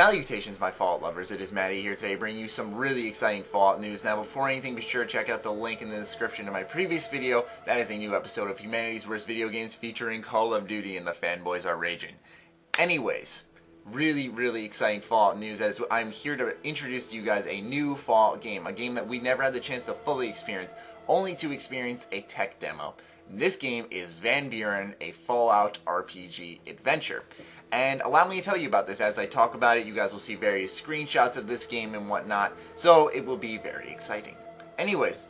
Salutations, my Fallout lovers. It is Matty here today, bringing you some really exciting Fallout news. Now, before anything, be sure to check out the link in the description to my previous video. That is a new episode of Humanity's Worst Video Games featuring Call of Duty, and the fanboys are raging. Anyways, really, really exciting Fallout news as I'm here to introduce to you guys a new Fallout game, a game that we never had the chance to fully experience, only to experience a tech demo. This game is Van Buren, a Fallout RPG adventure. And allow me to tell you about this as I talk about it. You guys will see various screenshots of this game and whatnot, so it will be very exciting. Anyways,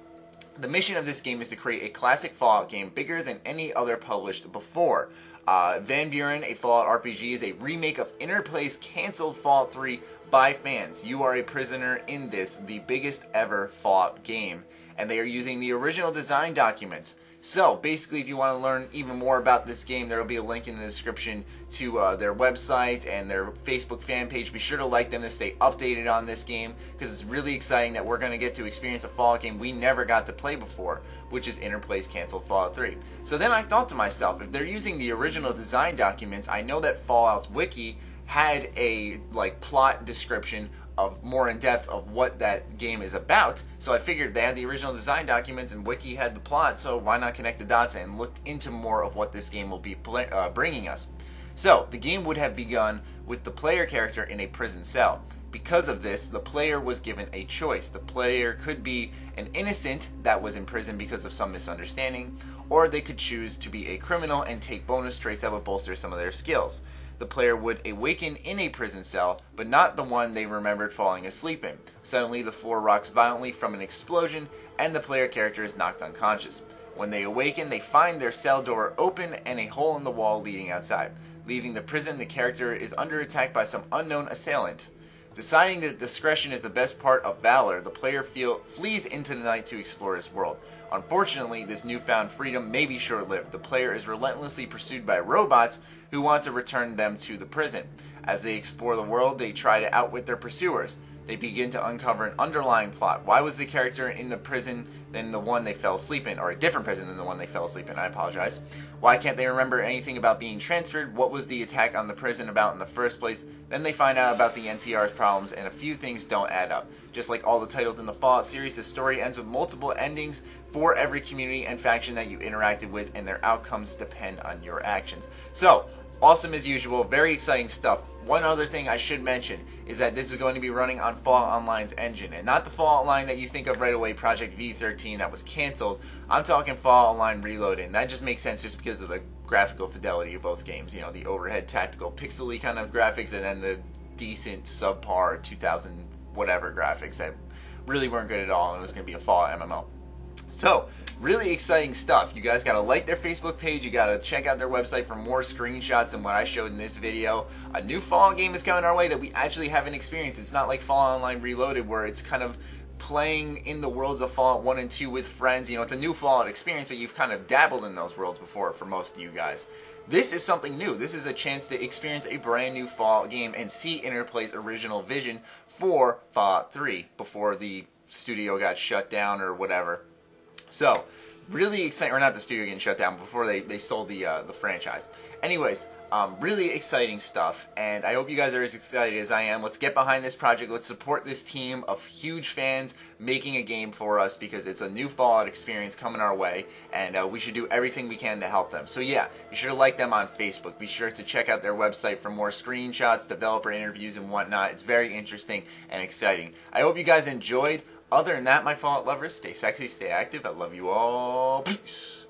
the mission of this game is to create a classic Fallout game bigger than any other published before. Uh, Van Buren, a Fallout RPG, is a remake of Interplay's canceled Fallout 3 by fans. You are a prisoner in this, the biggest ever Fallout game, and they are using the original design documents. So, basically, if you want to learn even more about this game, there will be a link in the description to uh, their website and their Facebook fan page. Be sure to like them to stay updated on this game because it's really exciting that we're going to get to experience a Fallout game we never got to play before, which is Interplay's canceled Fallout 3. So then I thought to myself, if they're using the original design documents, I know that Fallout's wiki had a like plot description of more in depth of what that game is about. So I figured they had the original design documents and Wiki had the plot, so why not connect the dots and look into more of what this game will be uh, bringing us. So the game would have begun with the player character in a prison cell. Because of this, the player was given a choice. The player could be an innocent that was in prison because of some misunderstanding, or they could choose to be a criminal and take bonus traits that would bolster some of their skills the player would awaken in a prison cell, but not the one they remembered falling asleep in. Suddenly, the floor rocks violently from an explosion, and the player character is knocked unconscious. When they awaken, they find their cell door open and a hole in the wall leading outside. Leaving the prison, the character is under attack by some unknown assailant. Deciding that discretion is the best part of valor, the player feel, flees into the night to explore his world. Unfortunately, this newfound freedom may be short-lived. The player is relentlessly pursued by robots who want to return them to the prison. As they explore the world, they try to outwit their pursuers they begin to uncover an underlying plot. Why was the character in the prison than the one they fell asleep in, or a different prison than the one they fell asleep in? I apologize. Why can't they remember anything about being transferred? What was the attack on the prison about in the first place? Then they find out about the NCR's problems, and a few things don't add up. Just like all the titles in the Fallout series, the story ends with multiple endings for every community and faction that you interacted with, and their outcomes depend on your actions. So, awesome as usual, very exciting stuff. One other thing I should mention is that this is going to be running on Fallout Online's engine, and not the Fallout Online that you think of right away, Project V13 that was canceled. I'm talking Fallout Online Reloaded, and that just makes sense just because of the graphical fidelity of both games. You know, the overhead tactical pixely kind of graphics, and then the decent subpar 2000 whatever graphics that really weren't good at all, and it was going to be a Fallout MMO. So, really exciting stuff. You guys gotta like their Facebook page, you gotta check out their website for more screenshots than what I showed in this video. A new Fallout game is coming our way that we actually haven't experienced. It's not like Fallout Online Reloaded where it's kind of playing in the worlds of Fallout 1 and 2 with friends. You know, it's a new Fallout experience, but you've kind of dabbled in those worlds before for most of you guys. This is something new. This is a chance to experience a brand new Fallout game and see Interplay's original vision for Fallout 3 before the studio got shut down or whatever. So, really exciting, or not the studio getting shut down before they, they sold the uh, the franchise. Anyways, um, really exciting stuff, and I hope you guys are as excited as I am. Let's get behind this project. Let's support this team of huge fans making a game for us because it's a new Fallout experience coming our way, and uh, we should do everything we can to help them. So yeah, be sure to like them on Facebook. Be sure to check out their website for more screenshots, developer interviews, and whatnot. It's very interesting and exciting. I hope you guys enjoyed. Other than that, my Fallout lovers, stay sexy, stay active. I love you all. Peace.